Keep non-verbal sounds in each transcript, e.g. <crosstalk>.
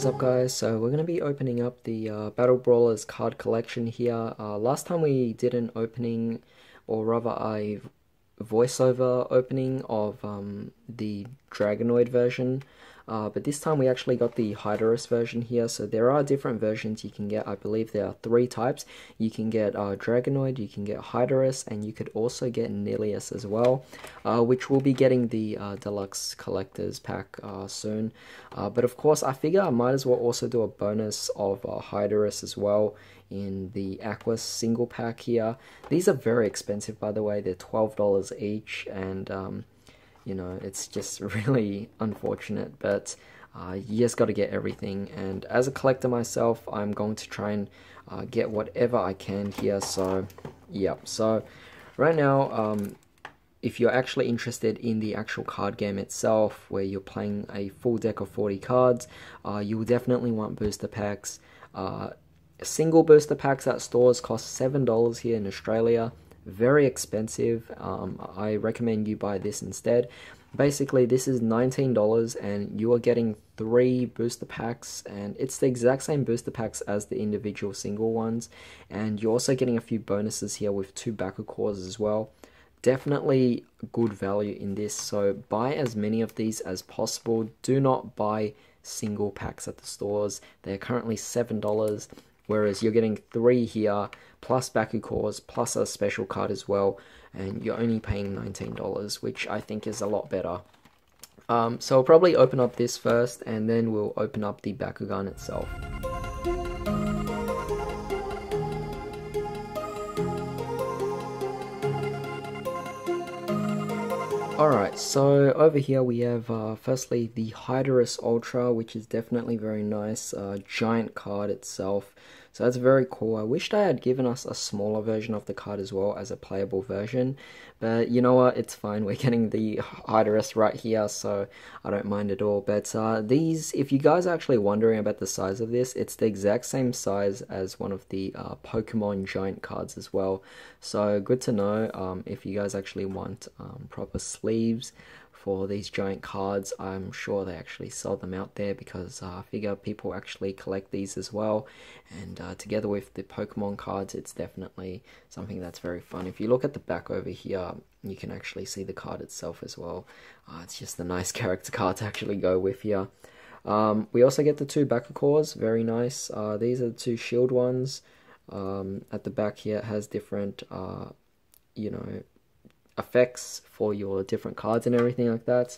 is up guys? So we're going to be opening up the uh, Battle Brawlers card collection here. Uh, last time we did an opening, or rather a voiceover opening of um, the Dragonoid version uh, but this time we actually got the Hydorous version here, so there are different versions you can get. I believe there are three types. You can get uh, Dragonoid, you can get Hydorous, and you could also get Nillious as well, uh, which we'll be getting the uh, Deluxe Collector's Pack uh, soon. Uh, but of course, I figure I might as well also do a bonus of uh, Hydorous as well in the Aqua single pack here. These are very expensive, by the way. They're $12 each, and... Um, you know, it's just <laughs> really unfortunate, but uh, you just got to get everything. And as a collector myself, I'm going to try and uh, get whatever I can here. So, yeah. So, right now, um, if you're actually interested in the actual card game itself, where you're playing a full deck of 40 cards, uh, you will definitely want booster packs. Uh, single booster packs at stores cost $7 here in Australia very expensive. Um, I recommend you buy this instead. Basically, this is $19 and you are getting three booster packs, and it's the exact same booster packs as the individual single ones. And you're also getting a few bonuses here with two Baku cores as well. Definitely good value in this, so buy as many of these as possible. Do not buy single packs at the stores, they're currently $7 whereas you're getting three here plus Baku cores plus a special card as well and you're only paying $19 which I think is a lot better um, so I'll probably open up this first and then we'll open up the Bakugan itself Alright, so over here we have uh, firstly the Hydorous Ultra, which is definitely very nice, uh, giant card itself. So that's very cool. I wished I had given us a smaller version of the card as well as a playable version. But you know what, it's fine. <laughs> We're getting the Hydorous right here, so I don't mind at all. But uh, these, if you guys are actually wondering about the size of this, it's the exact same size as one of the uh, Pokemon Giant cards as well. So good to know um, if you guys actually want um, proper sleeves for these giant cards. I'm sure they actually sell them out there because uh, I figure people actually collect these as well. And uh, together with the Pokemon cards, it's definitely something that's very fun. If you look at the back over here, you can actually see the card itself as well. Uh, it's just a nice <laughs> character card to actually go with here. Um, we also get the two Baku cores, very nice. Uh, these are the two shield ones. Um, at the back here, it has different, uh, you know, effects for your different cards and everything like that.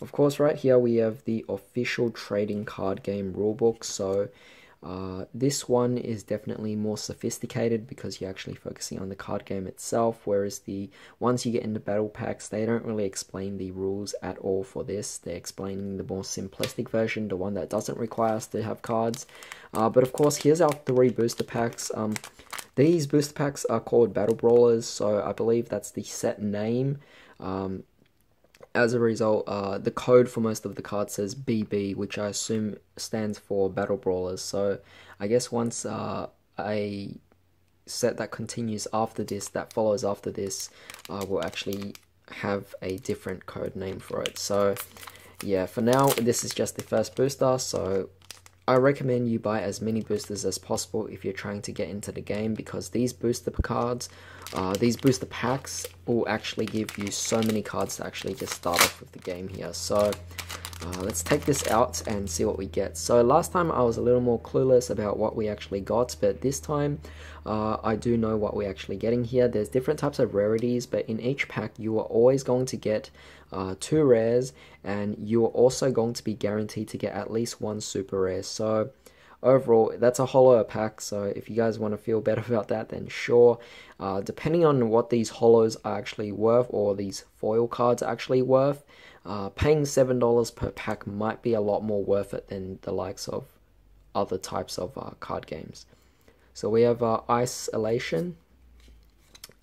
Of course, right here we have the official trading card game rulebook. So uh, this one is definitely more sophisticated because you're actually focusing on the card game itself, whereas the ones you get in the battle packs, they don't really explain the rules at all for this. They're explaining the more simplistic version, the one that doesn't require us to have cards. Uh, but of course, here's our three booster packs. Um, these booster packs are called Battle Brawlers, so I believe that's the set name. Um, as a result, uh, the code for most of the cards says BB, which I assume stands for Battle Brawlers. So I guess once uh, a set that continues after this, that follows after this, uh, will actually have a different code name for it. So yeah, for now, this is just the first booster, so I recommend you buy as many boosters as possible if you're trying to get into the game because these booster cards, uh, these booster packs will actually give you so many cards to actually just start off with the game here. So uh, let's take this out and see what we get. So last time I was a little more clueless about what we actually got, but this time uh, I do know what we're actually getting here. There's different types of rarities, but in each pack you are always going to get uh, two rares, and you are also going to be guaranteed to get at least one super rare. So overall, that's a hollow pack. So if you guys want to feel better <laughs> about that, then sure. Uh, depending on what these hollows are actually worth, or these foil cards are actually worth, uh, paying $7 per pack might be a lot more worth it than the likes of other types of uh, card games. So we have uh, Isolation.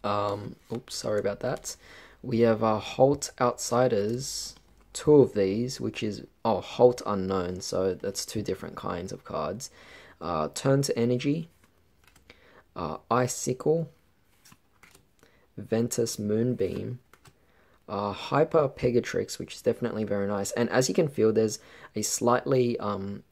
Um, oops, sorry about that. We have uh, Halt Outsiders, two of these, which is, oh, Halt Unknown, so that's two different kinds of cards. Uh, Turn to Energy, uh, Icicle, Ventus Moonbeam, uh, Hyper Pegatrix, which is definitely very nice. And as you can feel, there's a slightly um,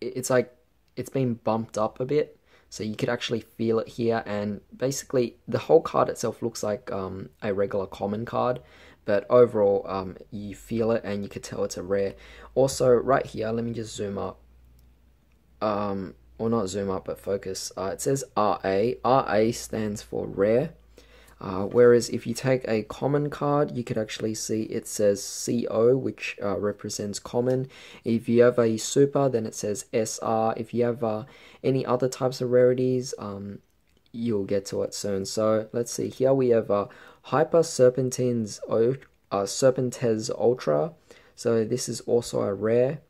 it's like it's been bumped up a bit so you could actually feel it here and basically the whole card itself looks like um, a regular common card but overall um, you feel it and you could tell it's a rare. Also right here let me just zoom up. Um, or not zoom up but focus. Uh, it says RA RA stands for rare uh, whereas if you take a common card, you could actually see it says CO, which uh, represents common. If you have a super, then it says SR. If you have uh, any other types of rarities, um, you'll get to it soon. So let's see. Here we have uh, Hyper Serpentines uh, Serpenteze Ultra. So this is also a rare.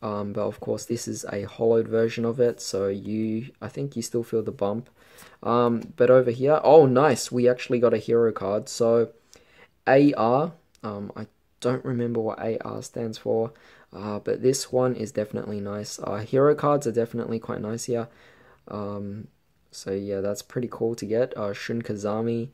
Um, but of course, this is a hollowed version of it. So you, I think you still feel the bump. Um, but over here, oh nice, we actually got a hero card. So AR, um, I don't remember what AR stands for, uh, but this one is definitely nice. Uh, hero cards are definitely quite nice here. Um, so yeah, that's pretty cool to get. Uh, Shun Kazami.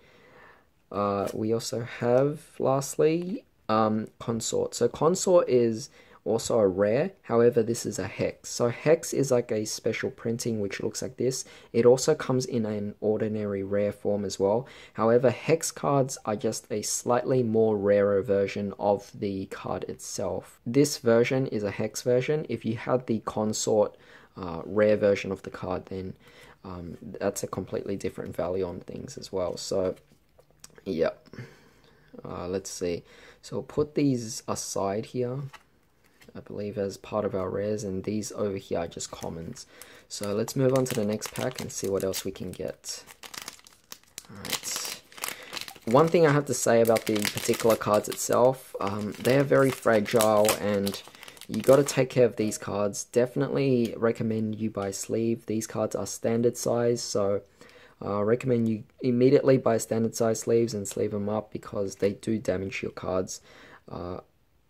Uh, we also have, lastly, um, Consort. So Consort is also a rare. However, this is a hex. So hex is like a special printing which looks like this. It also comes in an ordinary rare form as well. However, hex cards are just a slightly more rarer version of the card itself. This version is a hex version. If you had the consort uh, rare version of the card, then um, that's a completely different value on things as well. So, yeah. Uh, let's see. So put these aside here. I believe, as part of our rares, and these over here are just commons. So let's move on to the next pack and see what else we can get. Alright. One thing I have to say about the particular cards itself, um, they are very fragile and you got to take care of these cards. Definitely recommend you buy sleeve. These cards are standard size, so uh, recommend you immediately buy standard size sleeves and sleeve them up because they do damage your cards. Uh,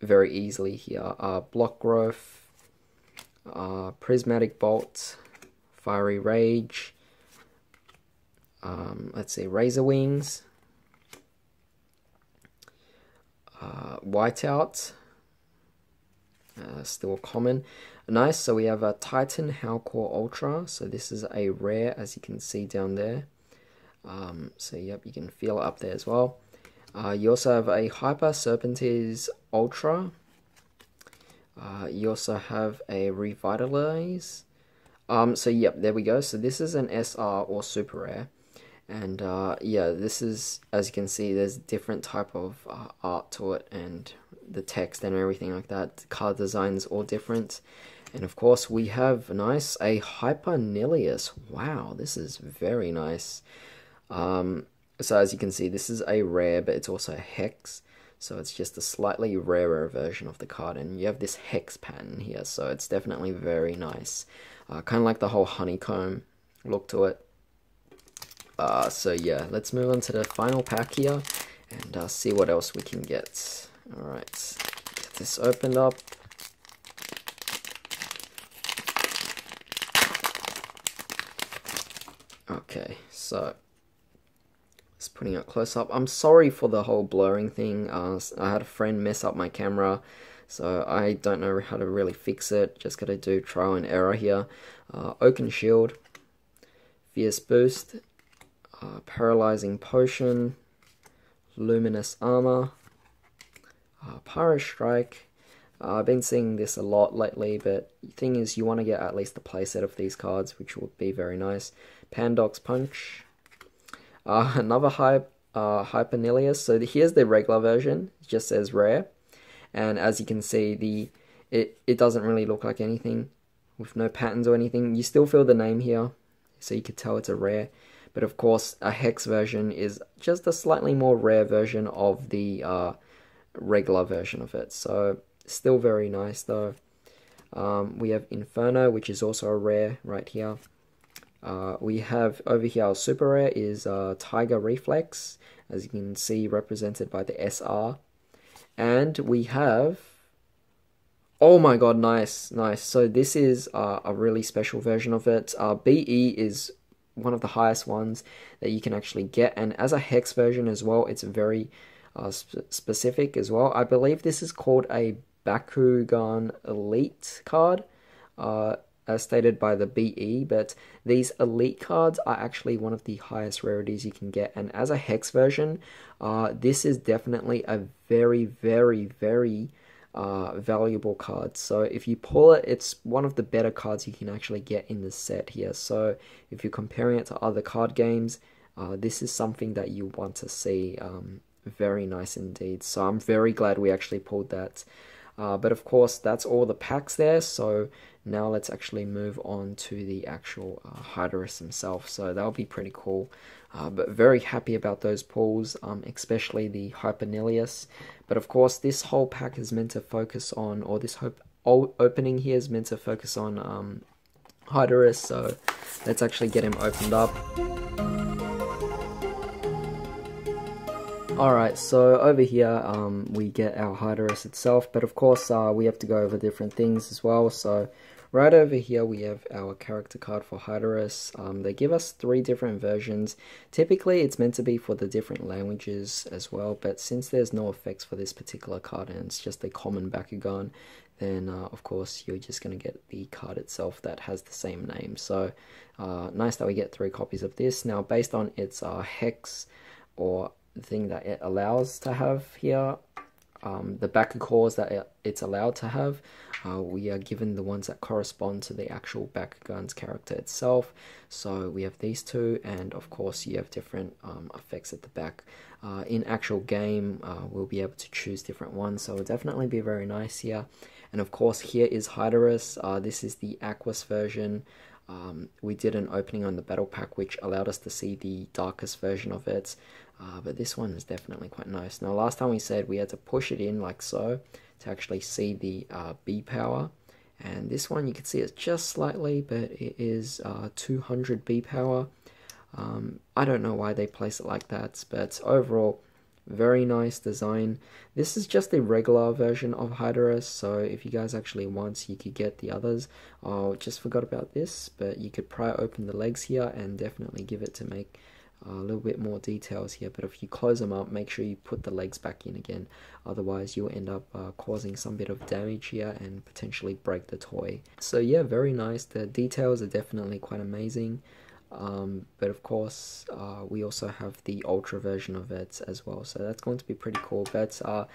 very easily here. Uh, block growth, uh, prismatic bolt, fiery rage. Um, let's see, razor wings, uh, whiteout. Uh, still common. Nice, so we have a Titan Howlkor Ultra. So this is a rare, as you can see down there. Um, so yep, you can feel it up there as well. Uh, you also have a Hyper Serpenteze Ultra. Uh, you also have a Revitalize. Um, so yep, there we go. So this is an SR or Super Rare. And uh, yeah, this is, as you can see, there's different type of uh, art to it and the text and everything like that. Card designs all different. And of course, we have nice a Hyper Nillious. Wow, this is very nice. Um, so as you can see, this is a rare, but it's also a hex. So it's just a slightly rarer version of the card, and you have this hex pattern here, so it's definitely very nice. Uh, kind of like the whole honeycomb look to it. Uh, so yeah, let's move on to the final pack here, and uh, see what else we can get. Alright, get this opened up. Okay, so just putting it close up. I'm sorry for the whole blurring thing. Uh, I had a friend mess up my camera, so I don't know how to really fix it. Just gotta do trial and error here. Uh, Oaken Shield, Fierce Boost, uh, Paralyzing Potion, Luminous Armor, uh, Pyro Strike. Uh, I've been seeing this a lot lately, but the thing is, you want to get at least a playset of these cards, which would be very nice. Pandox Punch, uh, <laughs> another hype, uh, Hyper Nillious. So the, here's the regular version. It just says rare. And as you can see, the it, it doesn't really look like anything with no patterns or anything. You still feel the name here, so you could tell it's a rare. But of course, a hex version is just a slightly more rare version of the uh, regular version of it. So still very nice though. Um, we have Inferno, which is also a rare right here. Uh, we have over here our super rare is uh, Tiger Reflex, as you can see represented by the SR. And we have, oh my god, nice, nice. So this is uh, a really special version of it. Uh, BE is one of the highest ones that you can actually get. And as a hex version as well, it's very uh, sp specific as well. I believe this is called a Bakugan Elite card. Uh, as stated by the BE, but these elite cards are actually one of the highest rarities you can get. And as a hex version, uh, this is definitely a very, very, very uh, valuable card. So if you pull it, it's one of the better cards you can actually get in the set here. So if you're comparing it to other card games, uh, this is something that you want to see. Um, very nice indeed. So I'm very glad we actually pulled that. Uh, but of course, that's all the packs there. So now let's actually move on to the actual uh, Hydorous himself. So that'll be pretty cool. Uh, but very happy about those pulls, um, especially the Hyper Nillious. But of course, this whole pack is meant to focus on, or this hope opening here is meant to focus on um. So let's actually get him opened up. Alright, so over here um, we get our Hydorous itself, but of course uh, we have to go over different things as well. So right over here we have our character card for Hydorous. Um, they give us three different versions. Typically it's meant to be for the different languages as well, but since there's no effects for this particular card and it's just a common Bakugan, then uh, of course you're just going to get the card itself that has the same name. So uh, nice that we get three copies of this. Now based on its uh, hex or thing that it allows to have here, um, the Baku cores that it, it's allowed to have, uh, we are given the ones that correspond to the actual Bakugan's character itself. So we have these two, and of course you have different um, effects at the back. Uh, in actual game, uh, we'll be able to choose different ones, so it'll definitely be very nice here. And of course, here is Hydorous. Uh, this is the Aquos version. Um, we did an opening on the battle pack which allowed us to see the Darkus version of it uh, but this one is definitely quite nice now last time we said we had to push it in like so to actually see the uh, B power and this one you can see it's just slightly but it is uh, 200 B power um, I don't know why they place it like that but overall very nice design. This is just the regular version of Hydorous, so if you guys actually want, you could get the others. Oh, just forgot about this, but you could pry open the legs here and definitely give it to make a little bit more details here. But if you close them up, make sure you put the legs back in again. Otherwise, you'll end up uh, causing some bit of damage here and potentially break the toy. So yeah, very nice. The details are definitely quite amazing. Um, but of course, uh, we also have the ultra version of it as well, so that's going to be pretty cool. But uh,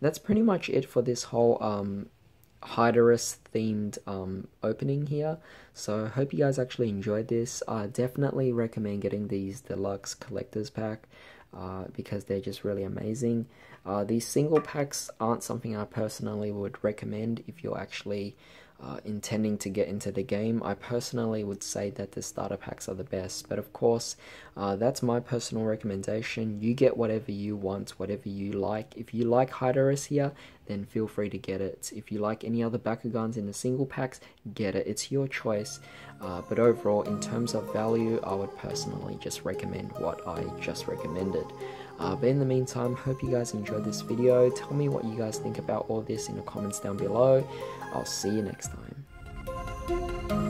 that's pretty much it for this whole um, Hydorous themed um, opening here. So hope you guys actually enjoyed this. I definitely recommend getting these deluxe collectors pack uh, because they're just really amazing. Uh, these single packs aren't something I personally would recommend if you're actually uh, intending to get into the game, I personally would say that the starter packs are the best. But of course, uh, that's my personal recommendation. You get whatever you want, whatever you like. If you like Hydorous here, then feel free to get it. If you like any other Bakugans in the single packs, get it. It's your choice. Uh, but overall, in terms of value, I would personally just recommend what I just recommended. Uh, but in the meantime, hope you guys enjoyed this video. Tell me what you guys think about all this in the comments down below. I'll see you next time.